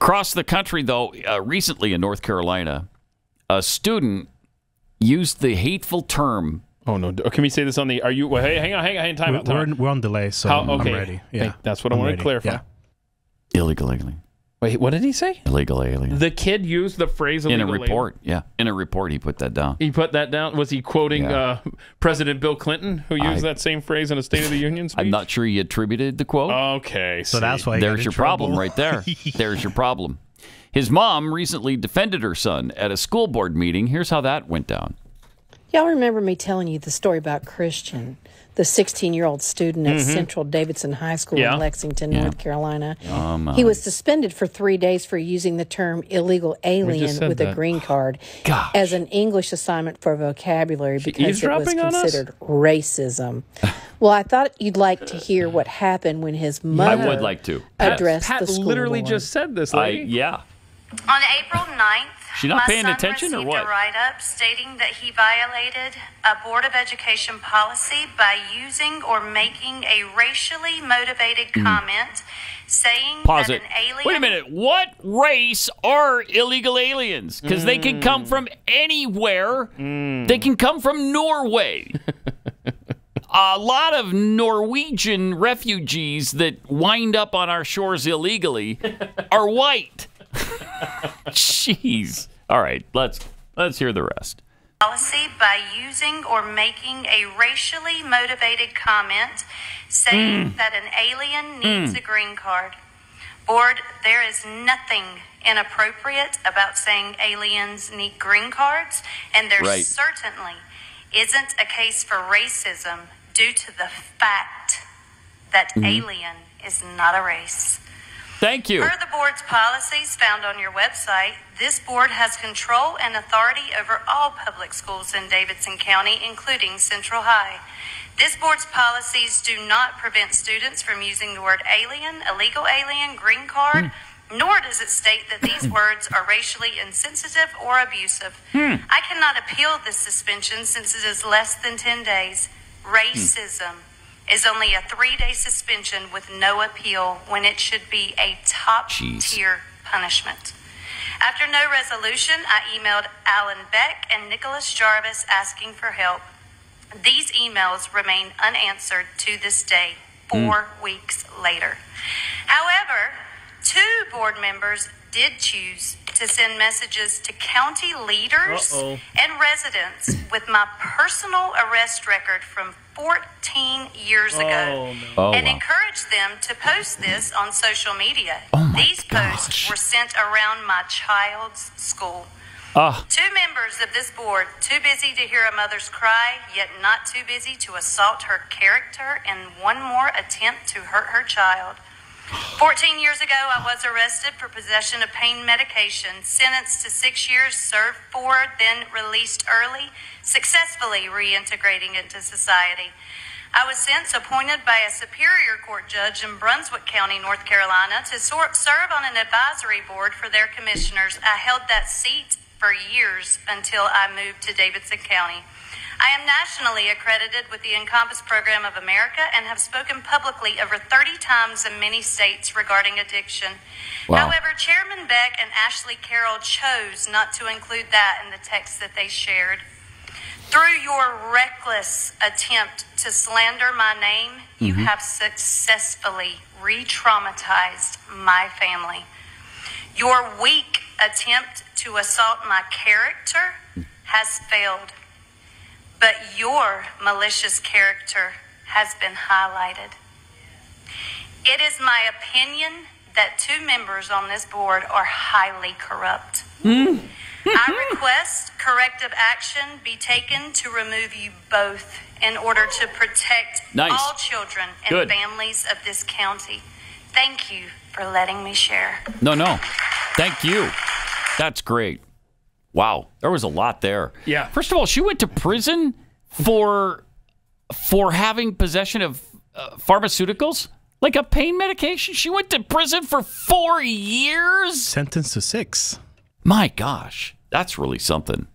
Across the country, though, uh, recently in North Carolina, a student used the hateful term. Oh no! Can we say this on the? Are you? Well, hey, hang on, hang on, hang on. Time We're, out. Time we're, out. on- we're on delay, so How- I'm okay. ready. Yeah, Thank- that's what I I'm wanted to clarify. Yeah. Illegal alien. Wait, what did he say? Illegal alien. The kid used the phrase In a illegal alien. report. Yeah. In a report, he put that down. He put that down. Was he quoting Yeah. uh, President Bill Clinton, who used I- that same phrase in a State of the Union speech? I'm not sure he attributed the quote. Okay, So see. that's why. he got There's in your problem right there. There's your problem. His mom recently defended her son at a school board meeting. Here's how that went down. Y'all remember me telling you the story about Christian, the 16 year old student at Central Davidson High School Mm-hmm. Yeah. in Lexington, North Carolina? Um, he was suspended for three days for using the term illegal alien said with a green card Gosh. as an English assignment for vocabulary because it was eavesdropping on us? considered racism. well, I thought you'd like to hear what happened when his mother I would like to. addressed Pat the school literally board. just said this, I, lady. yeah. On April 9th, She not my paying son attention or received what? a write-up stating that he violated a Board of Education policy by using or making a racially motivated mm-hmm. comment saying. Pause that it. an alien Wait a minute. What race are illegal aliens? Because they can come from anywhere. Mm. They can come from Norway. a lot of Norwegian refugees that wind up on our shores illegally are white. Jeez. All right, let's let's hear the rest. policy by using or making a racially motivated comment saying mm. that an alien mm. needs a green card. Board, there is nothing inappropriate about saying aliens need green cards, and there Right. certainly isn't a case for racism due to the fact that mm-hmm. alien is not a race. Thank you. Per the board's policies found on your website, this board has control and authority over all public schools in Davidson County, including Central High. This board's policies do not prevent students from using the word alien, illegal alien, green card, hmm. nor does it state that these words are racially insensitive or abusive. Hmm. I cannot appeal this suspension since it is less than 10 days. Hmm. Racism is only a three day suspension with no appeal when it should be a top tier punishment. After no resolution, I emailed Alan Beck and Nicholas Jarvis asking for help. These emails remain unanswered to this day, four hmm. weeks later. However, two board members did choose to send messages to county leaders Uh-oh. and residents with my personal arrest record from 14 years ago Oh, and wow. encourage them to post this on social media. Oh, my These posts gosh. were sent around my child's school. Ah, Two members of this board, too busy to hear a mother's cry, yet not too busy to assault her character and one more attempt to hurt her child. 14 years ago, I was arrested for possession of pain medication, sentenced to six years, served four, then released early, successfully reintegrating into society. I was since appointed by a Superior Court judge in Brunswick County, North Carolina, to serve on an advisory board for their commissioners. I held that seat for years until I moved to Davidson County. I am nationally accredited with the Encompass Program of America and have spoken publicly over 30 times in many states regarding addiction. Wow. However, Chairman Beck and Ashley Carroll chose not to include that in the text that they shared. Through your reckless attempt to slander my name, you mm-hmm. have successfully re traumatized my family. Your weak attempt to assault my character mm. has failed, but your malicious character has been highlighted. It is my opinion that two members on this board are highly corrupt. Hmm. I request corrective action be taken to remove you both in order to protect Nice. all children and Good. families of this county. Thank you for letting me share. no, no. Thank you. That's great. Wow, there was a lot there. Yeah. First of all, she went to prison for for having possession of uh, pharmaceuticals, like a pain medication. She went to prison for four years. Sentenced to six. My gosh, that's really something.